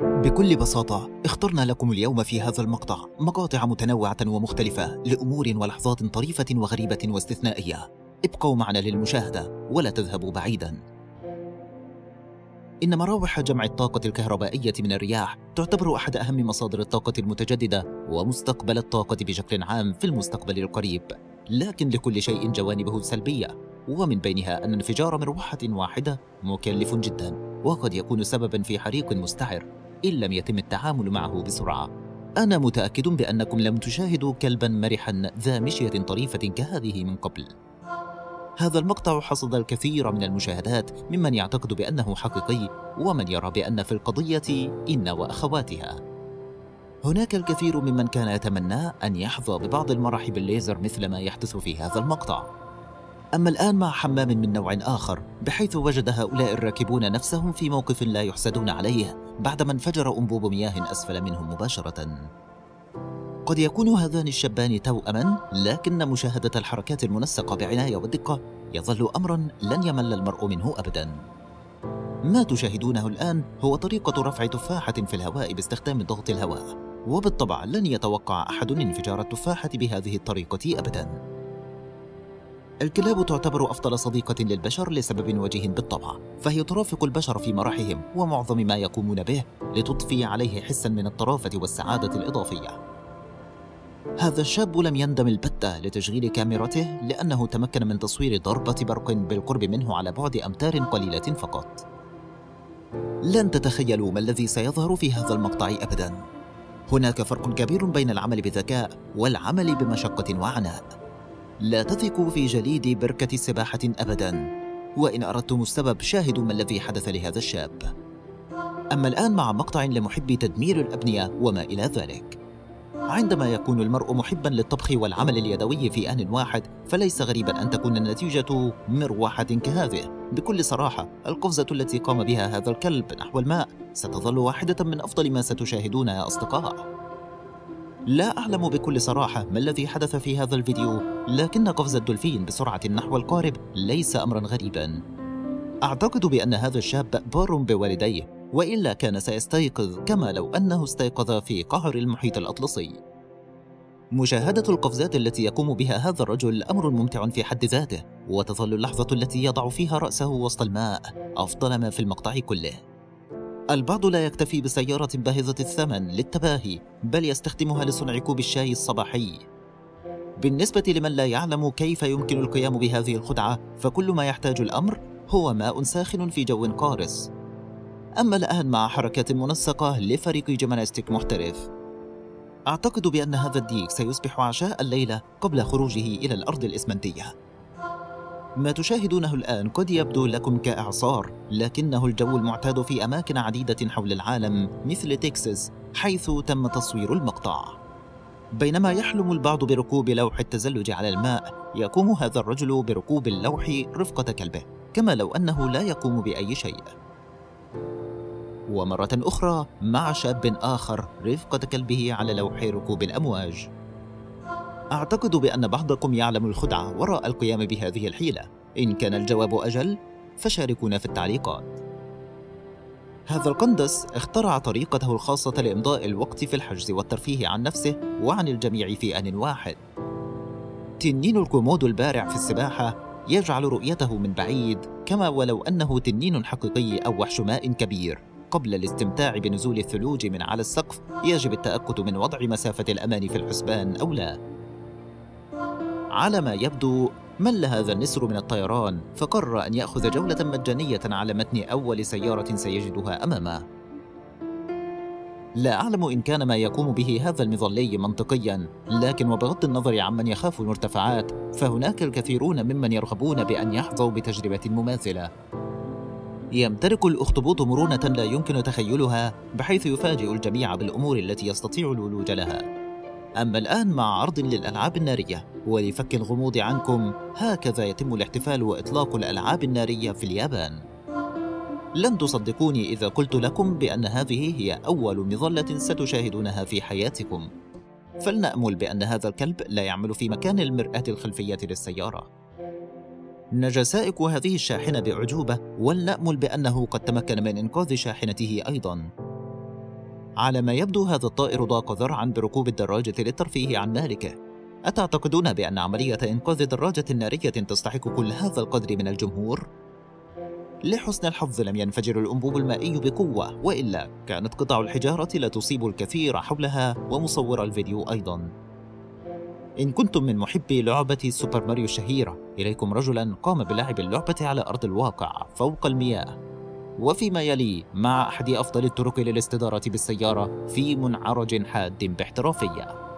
بكل بساطة اخترنا لكم اليوم في هذا المقطع مقاطع متنوعة ومختلفة لأمور ولحظات طريفة وغريبة واستثنائية. ابقوا معنا للمشاهدة ولا تذهبوا بعيدا. إن مراوح جمع الطاقة الكهربائية من الرياح تعتبر أحد أهم مصادر الطاقة المتجددة ومستقبل الطاقة بشكل عام في المستقبل القريب. لكن لكل شيء جوانبه سلبية ومن بينها أن انفجار مروحة واحدة مكلف جدا وقد يكون سببا في حريق مستعر. إن لم يتم التعامل معه بسرعة. أنا متأكد بأنكم لم تشاهدوا كلبا مرحا ذا مشية طريفة كهذه من قبل. هذا المقطع حصد الكثير من المشاهدات ممن يعتقد بأنه حقيقي ومن يرى بأن في القضية إن وأخواتها. هناك الكثير ممن كان يتمنى أن يحظى ببعض المرح بالليزر مثل ما يحدث في هذا المقطع. أما الآن مع حمام من نوع آخر بحيث وجد هؤلاء الراكبون نفسهم في موقف لا يحسدون عليه بعدما انفجر أنبوب مياه أسفل منهم مباشرة. قد يكون هذان الشابان توأما لكن مشاهدة الحركات المنسقة بعناية ودقة يظل أمرا لن يمل المرء منه أبدا. ما تشاهدونه الآن هو طريقة رفع تفاحة في الهواء باستخدام ضغط الهواء وبالطبع لن يتوقع أحد انفجار التفاحة بهذه الطريقة أبدا. الكلاب تعتبر أفضل صديقة للبشر لسبب وجيه بالطبع فهي ترافق البشر في مرحهم ومعظم ما يقومون به لتضفي عليه حسا من الطرافة والسعادة الإضافية. هذا الشاب لم يندم البتة لتشغيل كاميرته لأنه تمكن من تصوير ضربة برق بالقرب منه على بعد أمتار قليلة فقط. لن تتخيلوا ما الذي سيظهر في هذا المقطع أبدا. هناك فرق كبير بين العمل بذكاء والعمل بمشقة وعناء. لا تثقوا في جليد بركة السباحة أبدا. وإن أردتم السبب شاهدوا ما الذي حدث لهذا الشاب. أما الآن مع مقطع لمحبي تدمير الأبنية وما إلى ذلك. عندما يكون المرء محبا للطبخ والعمل اليدوي في آن واحد فليس غريبا أن تكون النتيجة مروحة كهذه. بكل صراحة القفزة التي قام بها هذا الكلب نحو الماء ستظل واحدة من أفضل ما ستشاهدون يا أصدقاء. لا أعلم بكل صراحة ما الذي حدث في هذا الفيديو لكن قفز الدولفين بسرعة نحو القارب ليس أمرا غريبا. أعتقد بأن هذا الشاب بار بوالديه وإلا كان سيستيقظ كما لو أنه استيقظ في قعر المحيط الأطلسي. مشاهدة القفزات التي يقوم بها هذا الرجل أمر ممتع في حد ذاته وتظل اللحظة التي يضع فيها رأسه وسط الماء أفضل ما في المقطع كله. البعض لا يكتفي بسيارة باهظة الثمن للتباهي بل يستخدمها لصنع كوب الشاي الصباحي. بالنسبة لمن لا يعلم كيف يمكن القيام بهذه الخدعة فكل ما يحتاج الأمر هو ماء ساخن في جو قارس. أما الآن مع حركات منسقة لفريق جيمناستيك محترف. أعتقد بأن هذا الديك سيصبح عشاء الليلة قبل خروجه إلى الأرض الإسمنتية. ما تشاهدونه الآن قد يبدو لكم كإعصار لكنه الجو المعتاد في أماكن عديدة حول العالم مثل تكساس حيث تم تصوير المقطع. بينما يحلم البعض بركوب لوح التزلج على الماء يقوم هذا الرجل بركوب اللوح رفقة كلبه كما لو أنه لا يقوم بأي شيء. ومرة أخرى مع شاب آخر رفقة كلبه على لوح ركوب الأمواج. أعتقد بأن بعضكم يعلم الخدعة وراء القيام بهذه الحيلة. إن كان الجواب أجل فشاركونا في التعليقات. هذا القندس اخترع طريقته الخاصة لإمضاء الوقت في الحجز والترفيه عن نفسه وعن الجميع في آن واحد. تنين الكومودو البارع في السباحة يجعل رؤيته من بعيد كما ولو أنه تنين حقيقي أو وحش ماء كبير. قبل الاستمتاع بنزول الثلوج من على السقف يجب التأكد من وضع مسافة الأمان في الحسبان أو لا. على ما يبدو مل هذا النسر من الطيران فقرر أن يأخذ جولة مجانية على متن أول سيارة سيجدها أمامه. لا أعلم إن كان ما يقوم به هذا المظلي منطقيا لكن وبغض النظر عمن يخاف المرتفعات فهناك الكثيرون ممن يرغبون بأن يحظوا بتجربة مماثلة. يمتلك الأخطبوط مرونة لا يمكن تخيلها بحيث يفاجئ الجميع بالأمور التي يستطيع الولوج لها. أما الآن مع عرض للألعاب النارية ولفك الغموض عنكم هكذا يتم الاحتفال وإطلاق الألعاب النارية في اليابان. لن تصدقوني إذا قلت لكم بأن هذه هي أول مظلة ستشاهدونها في حياتكم. فلنأمل بأن هذا الكلب لا يعمل في مكان المرآة الخلفية للسيارة. نجا سائق هذه الشاحنة بأعجوبة ولنأمل بأنه قد تمكن من إنقاذ شاحنته أيضاً. على ما يبدو هذا الطائر ضاق ذرعا بركوب الدراجة للترفيه عن مالكه أتعتقدون بأن عملية إنقاذ دراجة نارية تستحق كل هذا القدر من الجمهور؟ لحسن الحظ لم ينفجر الأنبوب المائي بقوة وإلا كانت قطع الحجارة لا تصيب الكثير حولها ومصور الفيديو أيضا. إن كنتم من محبي لعبة سوبر ماريو الشهيرة إليكم رجلا قام بلعب اللعبة على أرض الواقع فوق المياه. وفيما يلي مع أحد أفضل الطرق للاستدارة بالسيارة في منعرج حاد باحترافية.